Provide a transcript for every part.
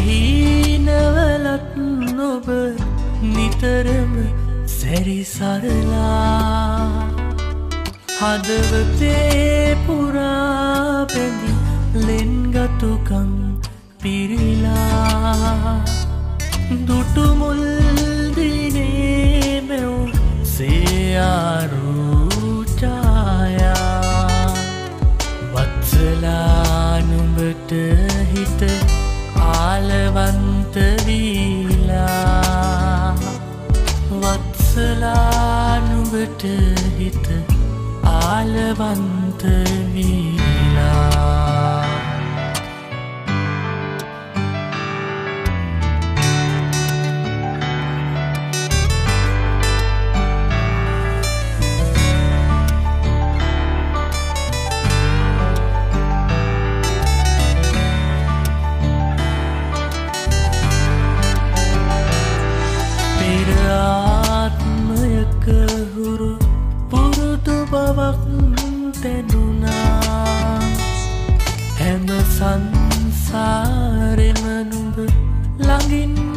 මගෙහිනවලත් නොබ නිතරම සැරිසරලා හදවතේ පුරා පැඳි ලෙන්ගතුකම් පිරිලා. දුටුමුල්දිනේ මෙව් සේයාරූචායා වත්සලානුඹට හිත ආලවන්තවීලා හැම සංසාරෙම නුඹ ළඟින්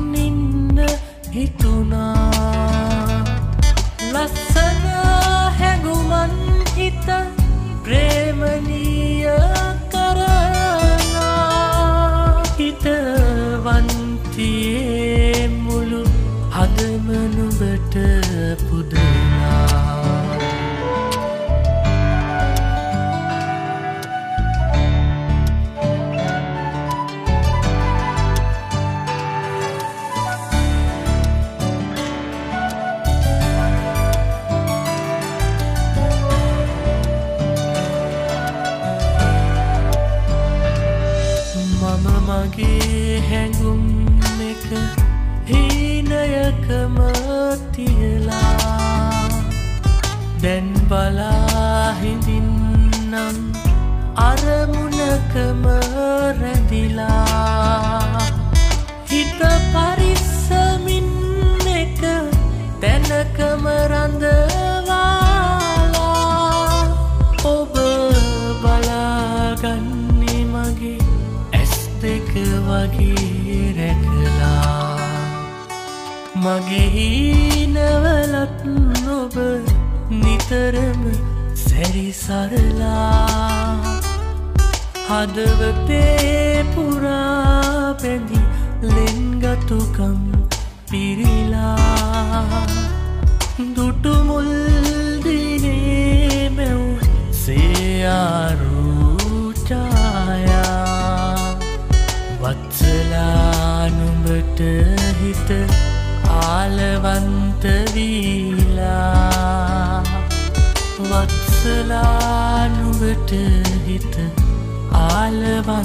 මම මගේ හැඟුම් එක හීනයකම තියලා. දැන් බලාහිඳින්නම් අරමුණකම රැදිලා වගේ රැකලා. මගේ හීනවලත් නොබ නිතරම සැරිසරලා හදවතේ පුරා පැඳි ලෙන්ගතුකම් පිරිලා දුටුමුල්දිනේ මැව් සේයාරූචායා වත්සලානුඹට හිත ආලවන්තවීලා වත්සලානුඹට හිත ආලවන්තවීලා